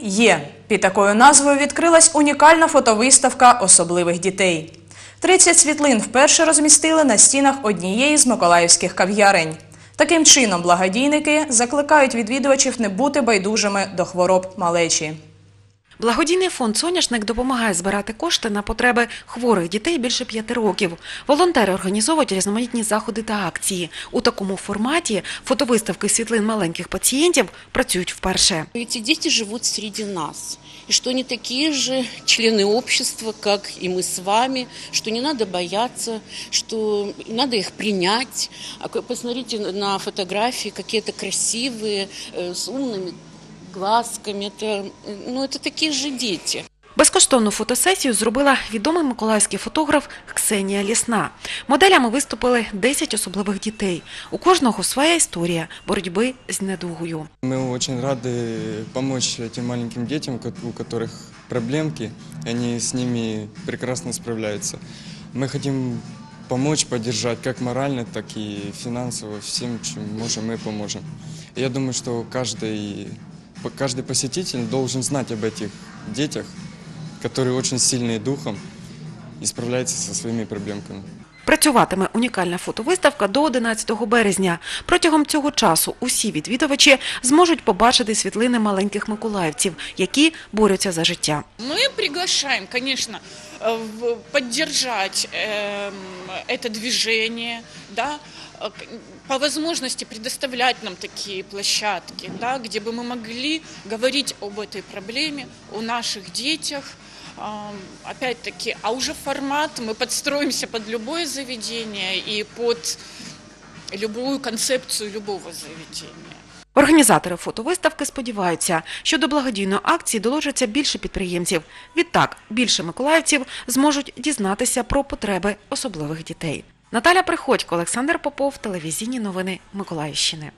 Є. Під такою назвою відкрилась унікальна фотовиставка особливих дітей. 30 світлин вперше розмістили на стінах однієї з миколаївських кав'ярень. Таким чином, благодійники закликають відвідувачів не бути байдужими до хвороб малечі. Благодійний фонд Соняшник допомагає збирати кошти на потреби хворих дітей більше п'яти років. Волонтери організовують різноманітні заходи та акції. У такому форматі фотовиставки світлин маленьких пацієнтів працюють вперше. Эти дети живут среди нас. И что они такие же члены общества, как и мы с вами, что не надо бояться, что надо их принять. А к- Посмотрите на фотографии, какие-то красивые, э, с умными глазками. Это, э, ну, это такие же дети. Безкоштовну фотосесію зробила відомий миколаївський фотограф Ксенія Лісна. Моделями виступили 10 особливих дітей. У кожного своя історія боротьби з недугою. Мы очень рады помочь этим маленьким детям, ко- у которых проблемки, и они с ними прекрасно справляются. Мы хотим помочь, поддержать как морально, так и финансово, всем, чем можем, мы поможем. И я думаю, что каждый, по- каждый посетитель должен знать об этих детях, которые очень сильные духом и справляются со своими проблемками. Працюватиме унікальна фотовиставка до 11 березня. Протягом цього часу усі відвідувачі зможуть побачити світлини маленьких миколаївців, які борються за життя. Мы приглашаем, конечно, э, в- поддержать эм, это движение, да, э, к- по возможности предоставлять нам такие площадки, да, где бы мы могли говорить об этой проблеме, о наших детях. Опять-таки, а уже формат мы подстроимся под любое заведение и под любую концепцию любого заведения. Організатори фотовиставки сподіваються, що до благодійної акції доложиться більше підприємців. Відтак, більше миколаївців зможуть дізнатися про потреби особливих дітей. Наталя Приходько, Олександр Попов, телевізійні новини Миколаївщини.